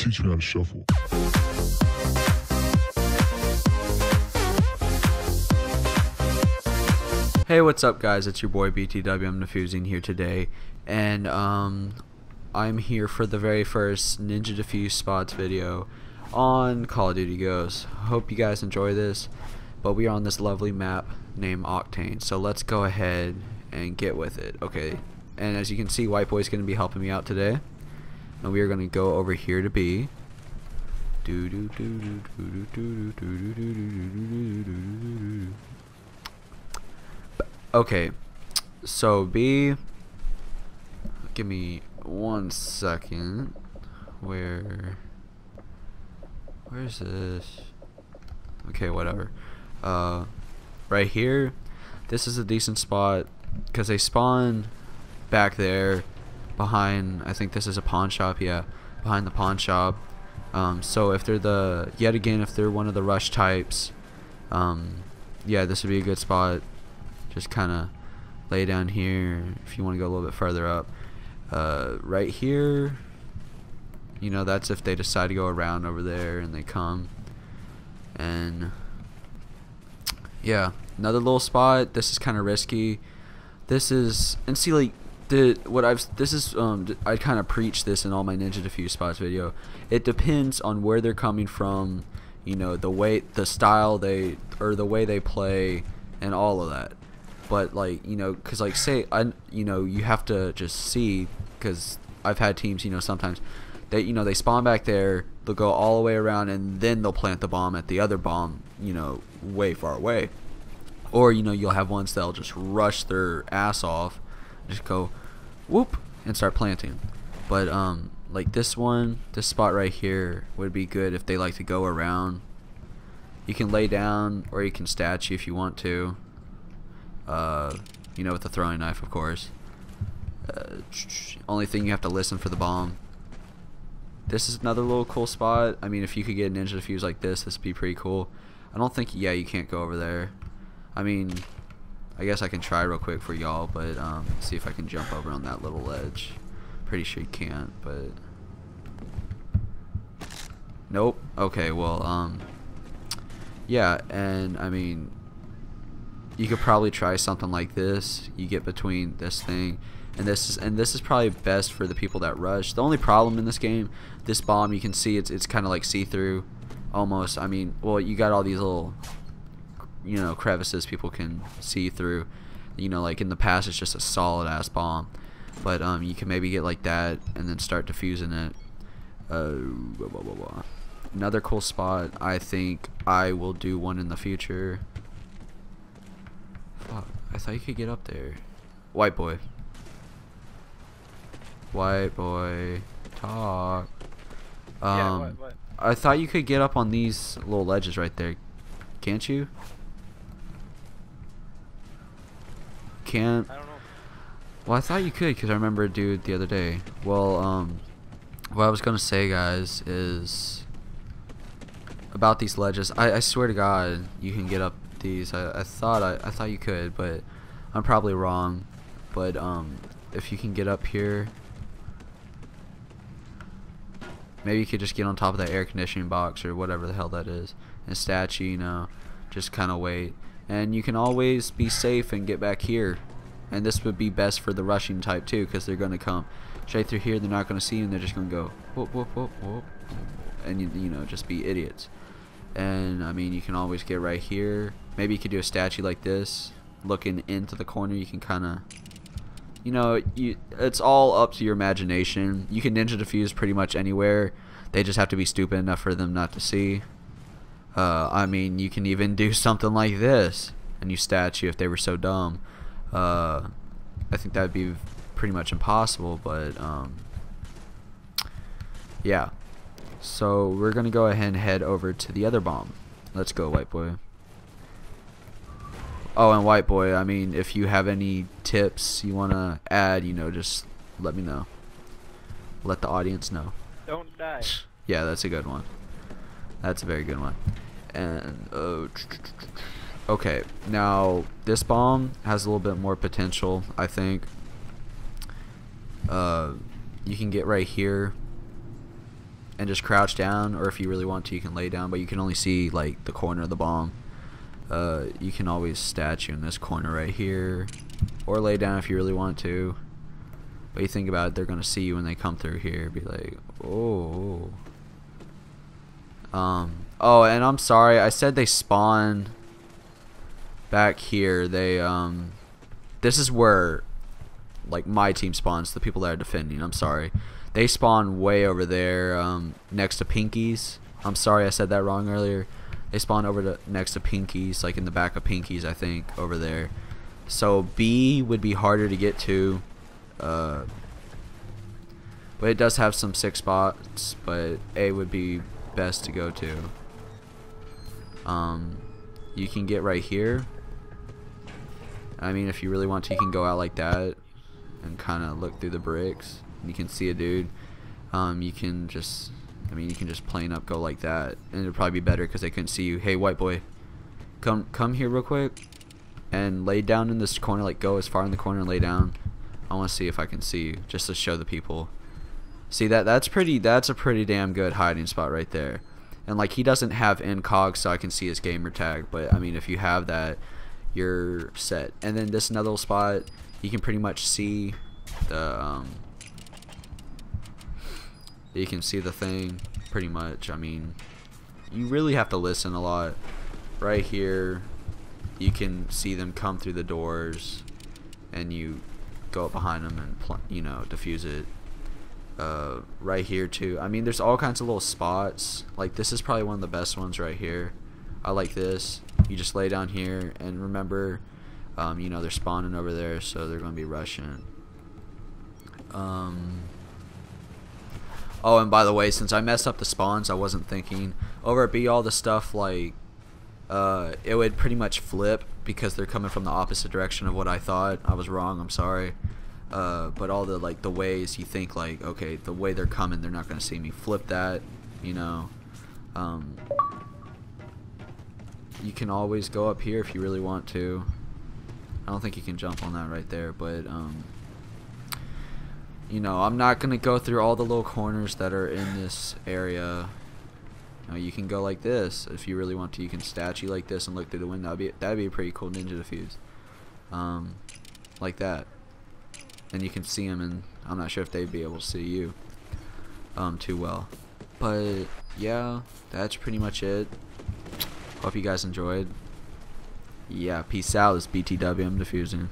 teach me how to shuffle. Hey, what's up, guys? It's your boy BTW. I'm Defusing here today, and um, I'm here for the very first Ninja Defuse spots video on Call of Duty Ghosts. Hope you guys enjoy this, but we are on this lovely map named Octane. So let's go ahead and get with it. Okay, and as you can see, White Boy's going to be helping me out today, and we are going to go over here to B. Okay, so B, give me one second. Where, where's this? Okay, whatever. Uh, right here, this is a decent spot because they spawn back there behind. I think this is a pawn shop. Yeah, behind the pawn shop. Um, so if they're the yet again if they're one of the rush types, um, yeah, this would be a good spot just kind of lay down here if you want to go a little bit further up uh, right here you know that's if they decide to go around over there and they come and yeah another little spot this is kind of risky this is and see like the what I've this is um I kind of preach this in all my ninja defuse spots video. It depends on where they're coming from you know the way the style they or the way they play and all of that. But like you know because like say I you know you have to just see because I've had teams you know sometimes they you know they spawn back there they'll go all the way around and then they'll plant the bomb at the other bomb you know way far away. Or you know you'll have ones that'll just rush their ass off just go whoop and start planting but um like this one this spot right here would be good if they like to go around you can lay down or you can statue if you want to uh, you know, with the throwing knife, of course. Uh, only thing you have to listen for the bomb. This is another little cool spot. I mean, if you could get a ninja defuse like this, this would be pretty cool. I don't think, yeah, you can't go over there. I mean, I guess I can try real quick for y'all, but um, see if I can jump over on that little ledge. Pretty sure you can't, but nope. Okay, well, um, yeah, and I mean, you could probably try something like this. You get between this thing and this is and this is probably best for the people that rush. The only problem in this game, this bomb you can see it's it's kind of like see-through almost. I mean, well, you got all these little you know, crevices people can see through. You know, like in the past it's just a solid ass bomb. But um you can maybe get like that and then start defusing it. Uh, blah, blah, blah, Another cool spot, I think I will do one in the future. Fuck, I thought you could get up there. White boy. White boy. Talk. Um, yeah, what, what? I thought you could get up on these little ledges right there. Can't you? Can't. I don't know. Well, I thought you could because I remember a dude the other day. Well, um, what I was gonna say, guys, is about these ledges. I, I swear to God, you can get up these. I, I thought I, I thought you could, but I'm probably wrong. But um, if you can get up here, maybe you could just get on top of that air conditioning box or whatever the hell that is, and statue, you know, just kind of wait. And you can always be safe and get back here. And this would be best for the rushing type too, because they're gonna come straight through here. They're not gonna see you, and they're just gonna go whoop whoop whoop whoop, and you, you know just be idiots. And I mean, you can always get right here Maybe you could do a statue like this, looking into the corner. You can kind of, you know, you, it's all up to your imagination. You can ninja defuse pretty much anywhere. They just have to be stupid enough for them not to see. Uh, I mean, you can even do something like this, and you statue if they were so dumb. Uh, I think that would be pretty much impossible, but um, yeah. So we're gonna go ahead and head over to the other bomb. Let's go, white boy. Oh, and White Boy, I mean, if you have any tips you want to add, you know, just let me know. Let the audience know. Don't die. Yeah, that's a good one. That's a very good one. And, uh, okay, now, this bomb has a little bit more potential, I think. Uh, you can get right here. and just crouch down, or if you really want to, you can lay down, but you can only see like the corner of the bomb. Uh, you can always statue in this corner right here, or lay down if you really want to. But you think about it, they're gonna see you when they come through here. Be like, oh. Um. Oh, and I'm sorry. I said they spawn back here. They um. This is where, like, my team spawns. The people that are defending. I'm sorry. They spawn way over there, um, next to Pinkies. I'm sorry I said that wrong earlier. They spawn over to next to Pinkies, like in the back of Pinkies, I think, over there. So B would be harder to get to. Uh, but it does have some sick spots, but A would be best to go to. Um, you can get right here. I mean, if you really want to, you can go out like that and kind of look through the bricks. You can see a dude. Um, you can just, I mean, you can just plain up go like that, and it'd probably be better because they couldn't see you. Hey, white boy, come come here real quick, and lay down in this corner. Like go as far in the corner and lay down. I want to see if I can see you, just to show the people. See that that's pretty. That's a pretty damn good hiding spot right there. And like he doesn't have incog, so I can see his gamer tag. But I mean, if you have that, you're set. And then this another spot, you can pretty much see the um, you can see the thing pretty much. I mean, you really have to listen a lot. Right here, you can see them come through the doors, and you go up behind them and you know defuse it. Uh, right here too. I mean, there's all kinds of little spots. Like this is probably one of the best ones right here. I like this. You just lay down here and remember, um, you know, they're spawning over there, so they're gonna be rushing. Um. Oh, and by the way, since I messed up the spawns, I wasn't thinking. Over at B, all the stuff like, uh, it would pretty much flip because they're coming from the opposite direction of what I thought. I was wrong. I'm sorry. Uh, but all the like the ways you think like okay the way they're coming they're not gonna see me flip that you know? Um, you can always go up here if you really want to. I don't think you can jump on that right there but um, you know I'm not gonna go through all the little corners that are in this area. You, you can go like this. If you really want to you can statue like this and look through the window. That'd be, that'd be a pretty cool ninja defuse. Um, like that and you can see them and I'm not sure if they'd be able to see you um, too well. But yeah that's pretty much it. Hope you guys enjoyed. Yeah peace out. It's BTW I'm defusing